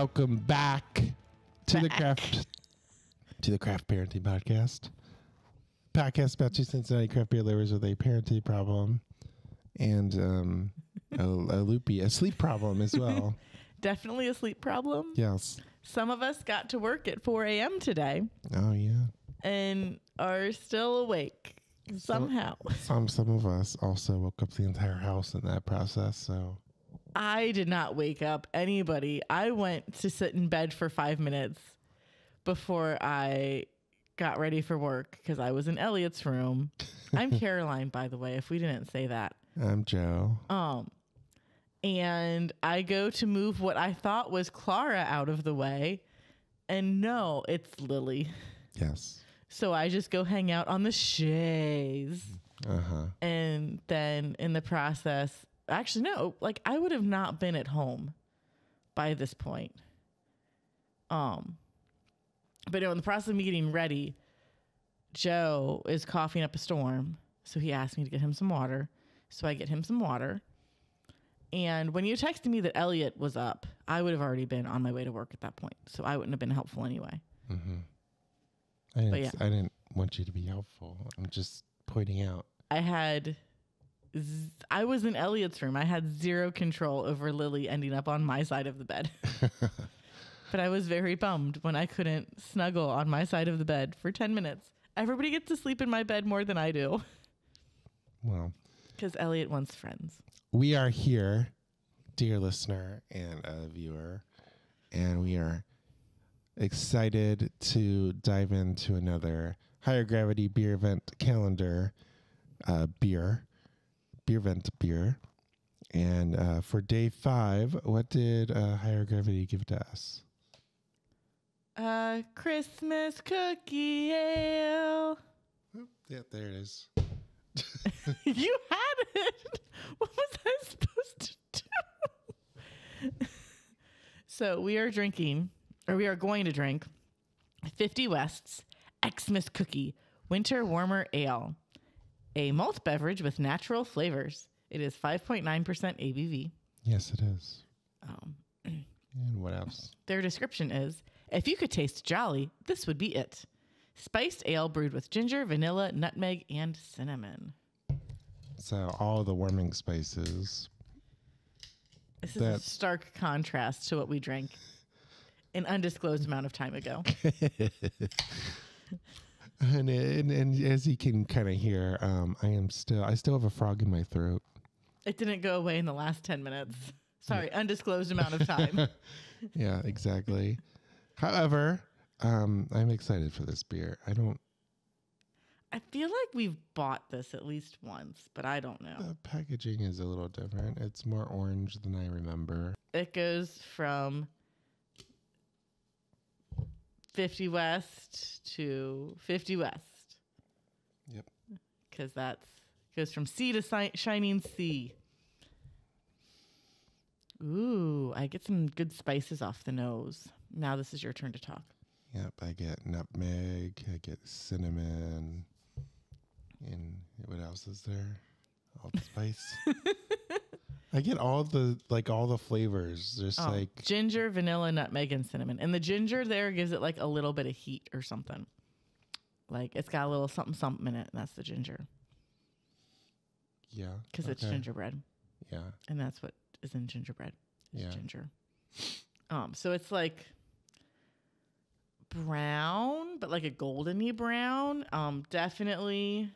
welcome back to the craft to the craft parenting podcast. Podcast about two Cincinnati craft beer lovers with a parenting problem and um, a, a loopy, a sleep problem as well. Definitely a sleep problem. yes. Some of us got to work at 4 a.m. today Oh yeah. and are still awake somehow. Some some of us also woke up the entire house in that process. So I did not wake up anybody. I went to sit in bed for five minutes before I got ready for work because I was in Elliot's room. I'm Caroline, by the way, if we didn't say that. I'm Joe. Um, and I go to move what I thought was Clara out of the way, and no, it's Lily. Yes. So I just go hang out on the chaise. Uh huh. And then in the process, actually, no, like I would have not been at home by this point. Um, but no, in the process of me getting ready, Joe is coughing up a storm. So he asked me to get him some water. So I get him some water. And when you texted me that Elliot was up, I would have already been on my way to work at that point. So I wouldn't have been helpful anyway. Mm-hmm. I didn't. But yeah. I didn't want you to be helpful. I'm just pointing out. I had, z- I was in Elliot's room. I had zero control over Lily ending up on my side of the bed. but I was very bummed when I couldn't snuggle on my side of the bed for 10 minutes. Everybody gets to sleep in my bed more than I do Well, because Elliot wants friends. we are here, dear listener and uh, viewer, and we are excited to dive into another higher gravity beer event calendar uh, beer, beer vent beer. And uh, for day five, what did uh, higher gravity give to us? Uh, Christmas cookie ale. Yeah, there it is. you had it. What was I supposed to do? so we are drinking, or we are going to drink, 50 West's Xmas Cookie Winter Warmer Ale, a malt beverage with natural flavors. It is 5.9% ABV. Yes, it is. Um, And what else? their description is if you could taste jolly, this would be it. Spiced ale brewed with ginger, vanilla, nutmeg, and cinnamon. So all the warming spices. This is a stark contrast to what we drank an undisclosed amount of time ago. And, and and as you can kind of hear, um, I am still I still have a frog in my throat. It didn't go away in the last 10 minutes. Sorry, undisclosed amount of time. yeah, exactly. However, um, I'm excited for this beer. I don't. I feel like we've bought this at least once, but I don't know. The packaging is a little different. It's more orange than I remember. It goes from 50 West to 50 West. Yep. Because that's goes from sea to si- shining sea. Ooh, I get some good spices off the nose. Now this is your turn to talk. Yep. I get nutmeg. I get cinnamon. And what else is there? All the spice. I get all the like all the flavors. Just Oh, like ginger, vanilla, nutmeg, and cinnamon. And the ginger there gives it like a little bit of heat or something. Like it's got a little something something in it, and that's the ginger yeah. because it's gingerbread, Yeah. and that's what is in gingerbread. Is Yeah. ginger. Um, so it's like brown, but like a goldeny brown. Um, definitely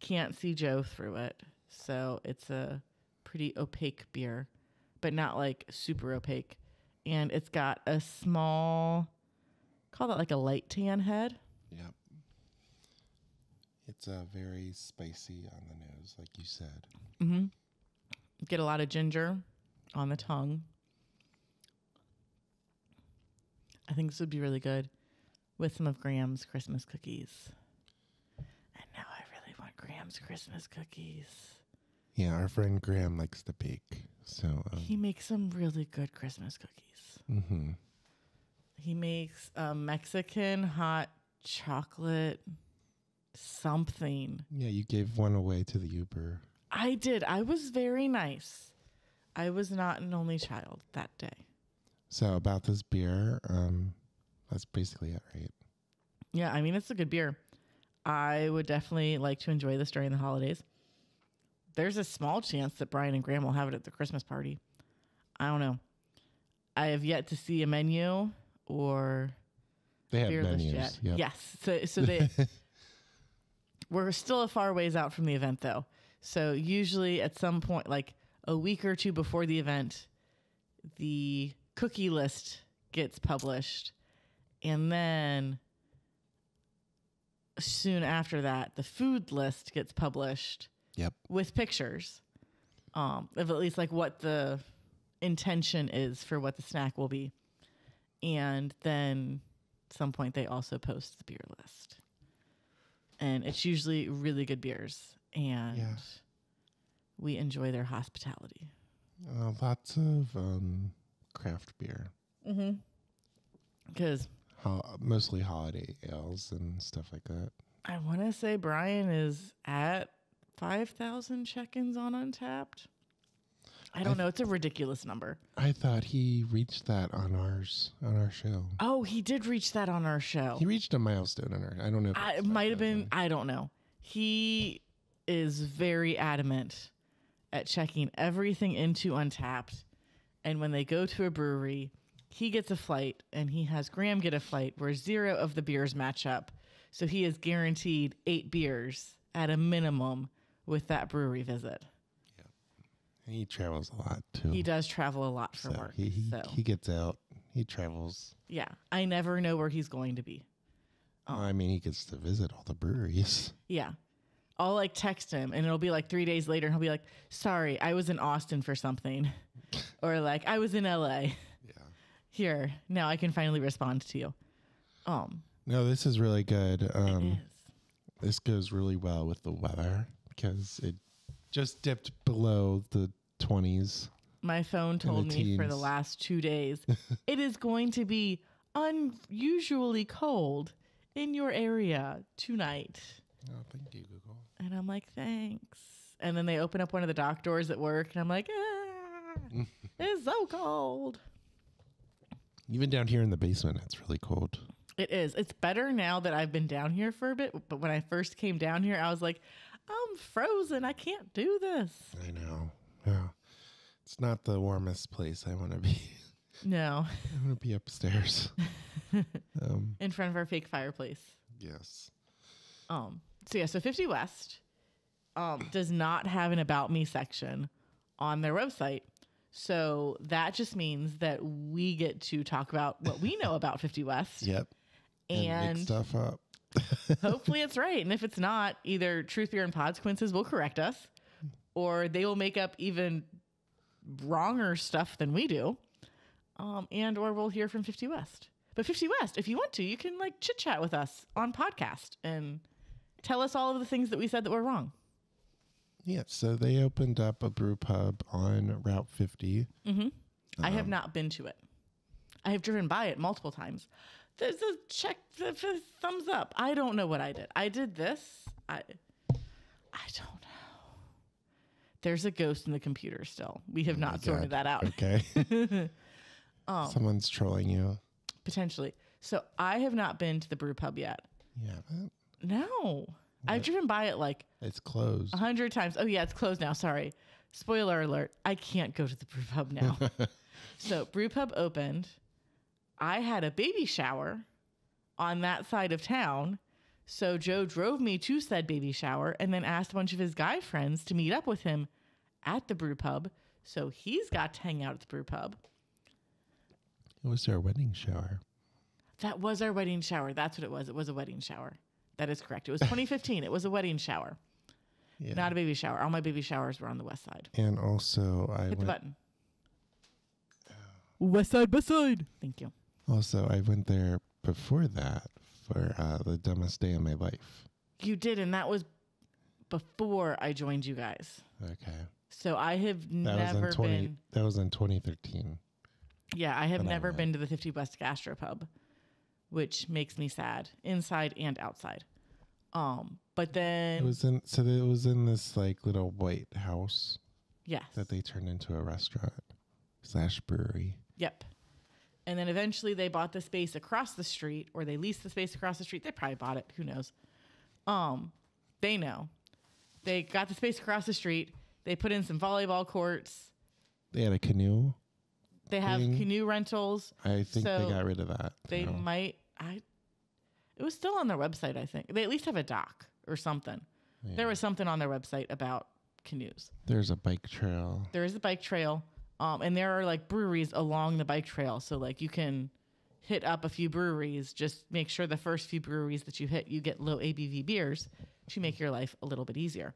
can't see Joe through it, so it's a pretty opaque beer, but not like super opaque. And it's got a small, call that like a light tan head. Yep. It's uh, very spicy on the nose, like you said. Mm-hmm. Get a lot of ginger on the tongue. I think this would be really good with some of Graham's Christmas cookies. And now I really want Graham's Christmas cookies. Yeah, our friend Graham likes to bake, so um, He makes some really good Christmas cookies. mhm. He makes a Mexican hot chocolate something. yeah, you gave one away to the Uber. I did. I was very nice. I was not an only child that day. So about this beer, um, that's basically it, right? Yeah, I mean it's a good beer. I would definitely like to enjoy this during the holidays. There's a small chance that Brian and Graham will have it at the Christmas party. I don't know. I have yet to see a menu or They have menus. yet. Yep. Yes. So so they we're still a far ways out from the event though. So usually at some point like a week or two before the event, the cookie list gets published and then soon after that the food list gets published Yep. with pictures um, of at least like what the intention is for what the snack will be. And then at some point they also post the beer list. And it's usually really good beers. And Yeah. we enjoy their hospitality. Uh, lots of um, craft beer, Mm-hmm. Because Ho- mostly holiday ales and stuff like that. I want to say Brian is at 5,000 check ins on Untappd. I don't I- know. It's a ridiculous number. I thought he reached that on ours on our show. Oh, he did reach that on our show. He reached a milestone on our. I don't know. If I, it might have been. 5,000. I don't know. He is very adamant at checking everything into Untappd, and when they go to a brewery, he gets a flight, and he has Graham get a flight where zero of the beers match up. So he is guaranteed eight beers at a minimum with that brewery visit. And he travels a lot too. He does travel a lot for so work. He he, so he gets out. He travels. yeah, I never know where he's going to be. Oh. I mean, he gets to visit all the breweries. Yeah. I'll like text him and it'll be like three days later and he'll be like, sorry, I was in Austin for something. or like, I was in LA. Yeah. Here, now I can finally respond to you. Um, No, this is really good. Um, is. this goes really well with the weather because it just dipped below the twenties. My phone told me for the last two days, it is going to be unusually cold in your area tonight. Oh, thank you, Google. And I'm like, thanks. And then they open up one of the dock doors at work and I'm like, ah, it's so cold. Even down here in the basement, it's really cold. It is. It's better now that I've been down here for a bit. But when I first came down here, I was like, I'm frozen. I can't do this. I know. Yeah. It's not the warmest place I want to be. No, I want to be upstairs. um, in front of our fake fireplace. yes. Um. So yeah. So 50 West, um, does not have an about me section on their website. So that just means that we get to talk about what we know about 50 West, Yep. And, and make stuff up. Hopefully it's right. And if it's not, either Truth Beer and Consequences will correct us, or they will make up even wronger stuff than we do. Um, and or we'll hear from 50 West. But 50 West, if you want to, you can like chit chat with us on podcast and tell us all of the things that we said that were wrong. Yeah. So they opened up a brew pub on Route 50. I have not been to it. I have driven by it multiple times. There's a check the, thumbs up. I don't know what I did. I did this. I I don't know. There's a ghost in the computer still. We have not oh sorted God. that out. Okay. Oh. Someone's trolling you. Potentially. So I have not been to the brew pub yet. You haven't? No. I've driven by it like It's closed. a hundred times. Oh yeah, it's closed now. Sorry. Spoiler alert. I can't go to the brew pub now. so brew pub opened. I had a baby shower on that side of town. So Joe drove me to said baby shower and then asked a bunch of his guy friends to meet up with him at the brew pub. So he's got to hang out at the brew pub. It was their wedding shower. That was our wedding shower. That's what it was. It was a wedding shower. That is correct. It was 2015. it was a wedding shower, Yeah. not a baby shower. All my baby showers were on the west side. and also, I Hit the button. Oh. West side, west side. Thank you. Also, I went there before that for uh, the dumbest day of my life. You did, and that was before I joined you guys. Okay. So I have That never was in twenty. been. That was in 2013. Yeah, I have But I never been to the 50 West Gastropub, which makes me sad, inside and outside. Um, but then It was in. So it was in this like little white house yes, that they turned into a restaurant slash brewery. Yep. And then eventually they bought the space across the street or they leased the space across the street. They probably bought it, who knows. Um, they know. They got the space across the street. They put in some volleyball courts. They had a canoe. They have Thing. canoe rentals. I think So, they got rid of that. They now. might I it was still on their website, I think. They at least have a dock or something. There was something on their website about canoes. There's a bike trail. There is a bike trail. Um, and there are like breweries along the bike trail. So like you can hit up a few breweries. Just make sure the first few breweries that you hit, you get low ABV beers to make your life a little bit easier.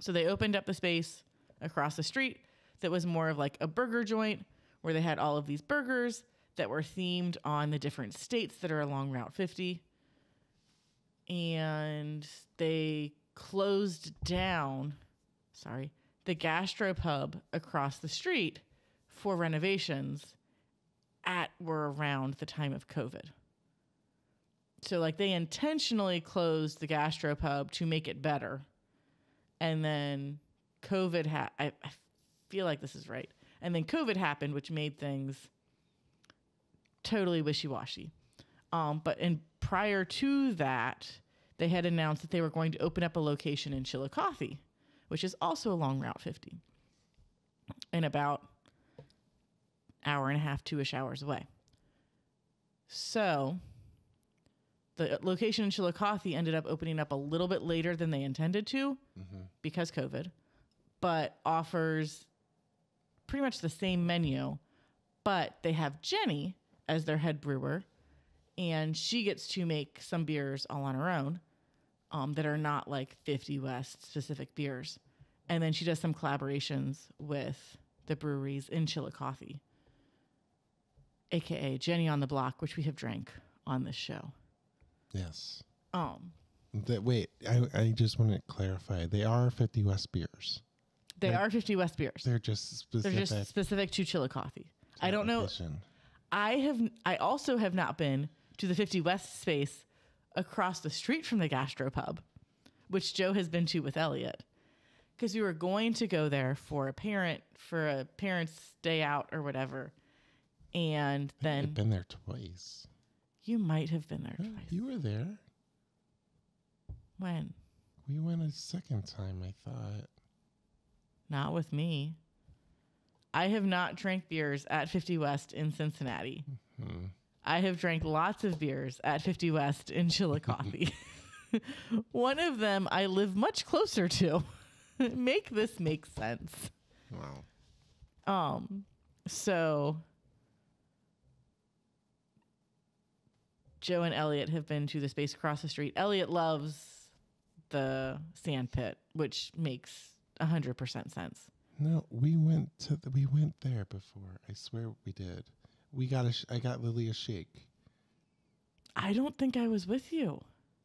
So they opened up the space across the street that was more of like a burger joint where they had all of these burgers that were themed on the different states that are along Route 50. And they closed down, sorry, the gastropub across the street for renovations at or around the time of COVID. So like they intentionally closed the gastropub to make it better and then COVID ha- I, I feel like this is right. And then COVID happened, which made things totally wishy washy. Um, but in prior to that, they had announced that they were going to open up a location in Chillicothe, which is also along Route 50, and about hour and a half, two ish hours away. So the location in Chillicothe ended up opening up a little bit later than they intended to mm-hmm. because COVID, but offers pretty much the same menu, but they have Jenny as their head brewer, and she gets to make some beers all on her own um, that are not like 50 West specific beers. And then she does some collaborations with the breweries in Chillicothe, aka Jenny on the Block, which we have drank on this show. Yes. Um, That wait, I I just want to clarify. They are 50 West beers. they Like- are 50 West beers. They're just They're specific. just specific to Chillicothe. I don't know. I have. I also have not been to the 50 West space across the street from the gastropub, which Joe has been to with Elliot, because we were going to go there for a parent for a parent's day out or whatever, and I've then been there twice. you might have been there twice. You were there. when? We went a second time. I thought. Not with me. I have not drank beers at 50 West in Cincinnati. Hmm. I have drank lots of beers at 50 West in Chillicothe. One of them I live much closer to. make this make sense. Wow. Um so Joe and Elliot have been to the space across the street. Elliot loves the sand pit, which makes 100% sense. No, we went to the, we went there before. I swear we did. We got a sh- I got Lily a shake. I don't think I was with you.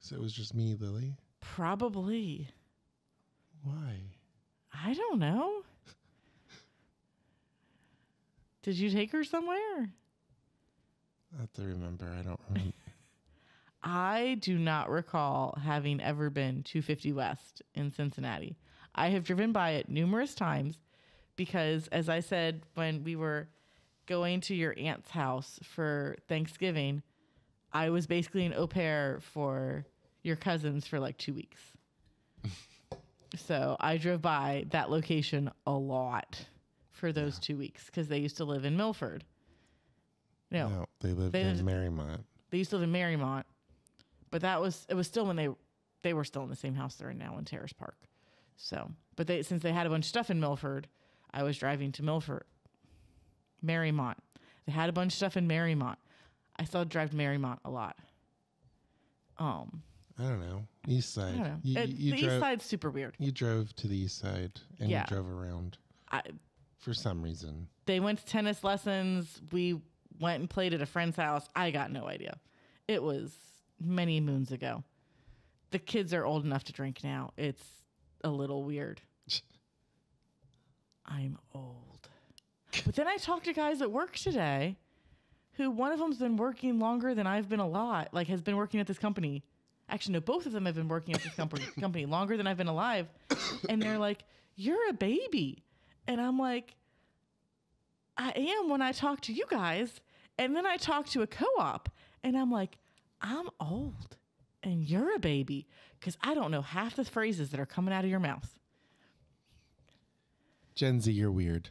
So it was just me, Lily. Probably. Why? I don't know. Did you take her somewhere? I have to remember. I don't remember. I do not recall having ever been 250 West in Cincinnati. I have driven by it numerous times because, as I said when we were going to your aunt's house for Thanksgiving, I was basically an au pair for your cousins for like two weeks. so I drove by that location a lot for those two weeks because they used to live in Milford. No, no, they lived They in lived- Mariemont. they used to live in Mariemont, but that was it was still when they they were still in the same house they're in now in Terrace Park. So, but they since they had a bunch of stuff in Milford, I was driving to Milford, Mariemont. They had a bunch of stuff in Mariemont. I still drive to Mariemont a lot. Um, I don't know. East I side. don't know. You, It- you the drove. east side's super weird. You drove to the east side and Yeah. you drove around I, for some reason. they went to tennis lessons. We went and played at a friend's house. I got no idea. It was many moons ago. The kids are old enough to drink now. It's a little weird. I'm old. But then I talked to guys at work today who one of them's been working longer than I've been a lot, like has been working at this company. Actually, no, both of them have been working at this company, company longer than I've been alive. And they're like, You're a baby. And I'm like, I am when I talk to you guys. And then I talk to a co op and I'm like, I'm old and you're a baby because I don't know half the phrases that are coming out of your mouth. Gen Z, you're weird.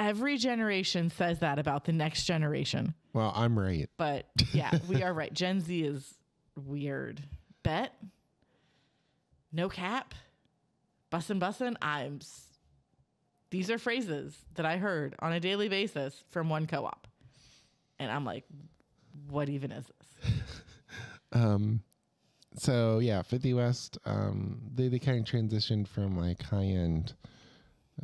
Every generation says that about the next generation. Well, I'm right. But yeah, we are right. Gen Z is weird. Bet? No cap? Bussin' bussin'? I'm. s- These are phrases that I heard on a daily basis from one co op. And I'm like, what even is this? Um, so yeah, 50 West, um, they, they kind of transitioned from like high end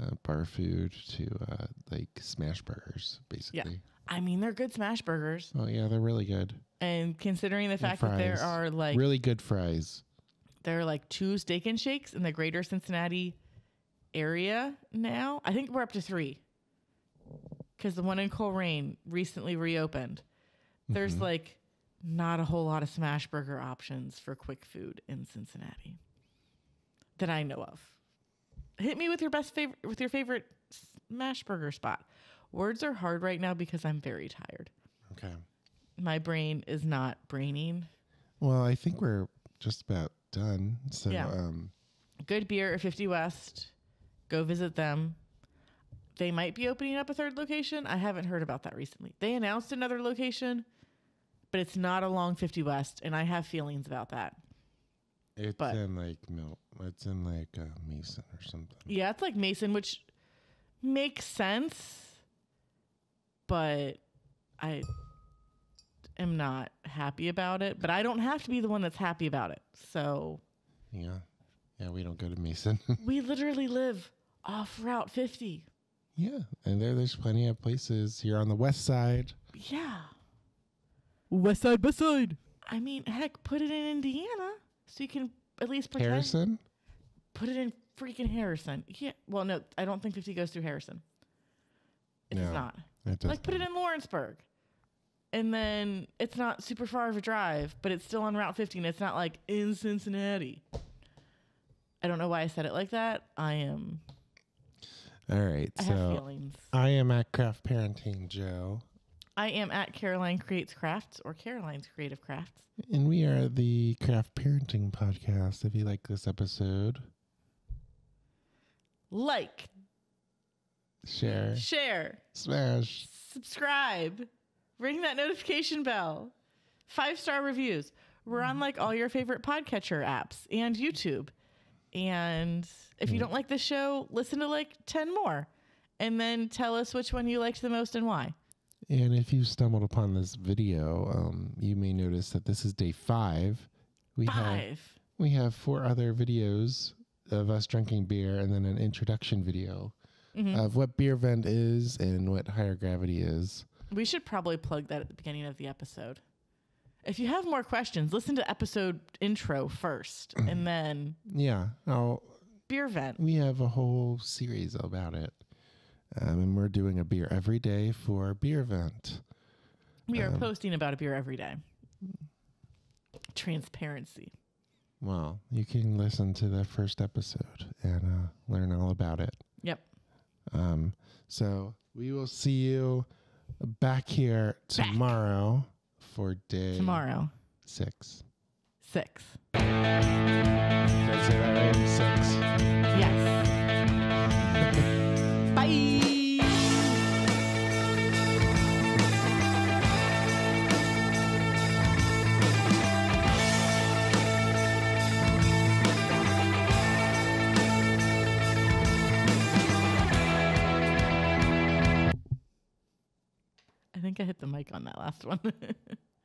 uh, bar food to uh, like smash burgers, basically. Yeah. I mean, they're good smash burgers. Oh yeah, they're really good. And considering the fact that there are like really good fries. there are like two steak and shakes in the greater Cincinnati area now. I think we're up to three. Because the one in Colerain recently reopened. There's Mm-hmm. like not a whole lot of smash burger options for quick food in Cincinnati that I know of. Hit me with your best favorite with your favorite smash burger spot. Words are hard right now because I'm very tired. Okay. My brain is not braining. Well, I think we're just about done. So Yeah. um, good beer at 50 West. Go visit them. They might be opening up a third location. I haven't heard about that recently. They announced another location, but it's not along 50 West, and I have feelings about that. It's But- in like Mil- it's in like uh, Mason or something. Yeah, it's like Mason, which makes sense, but I am not happy about it. But I don't have to be the one that's happy about it. So Yeah. Yeah, we don't go to Mason. we literally live off Route 50. yeah, and there there's plenty of places here on the west side. Yeah. West side, west side. I mean, heck, put it in Indiana so you can at least pretend. Harrison? Put it in freaking Harrison. Yeah. Well, no, I don't think 50 goes through Harrison. It does not. It does Like, put it in Lawrenceburg. And then it's not super far of a drive, but it's still on Route 50 and it's not like in Cincinnati. I don't know why I said it like that. I am, All right. I have So feelings. I am at Craft Parenting Joe, I am at Caroline Creates Crafts or Caroline's Creative Crafts. and we are the Craft Parenting Podcast. If you like this episode, Like, share, share, smash. subscribe, ring that notification bell, five star reviews. We're on like all your favorite podcatcher apps and YouTube. And if you don't like this show, listen to like 10 more and then tell us which one you liked the most and why. And if you stumbled upon this video, um, you may notice that this is day five. We have Five. we have four other videos of us drinking beer, and then an introduction video Mhm. of what beer vent is and what higher gravity is. We should probably plug that at the beginning of the episode. If you have more questions, listen to episode intro first and then Yeah. Oh, beer vent. we have a whole series about it. Um, and we're doing a beer every day for beer vent. We are Um, posting about a beer every day. Transparency. Well, you can listen to the first episode and uh, learn all about it. Yep. Um, so we will see you back here Back. tomorrow for day Tomorrow, six. six. Did I say that right? Six. Yes. Bye. Think I hit the mic on that last one.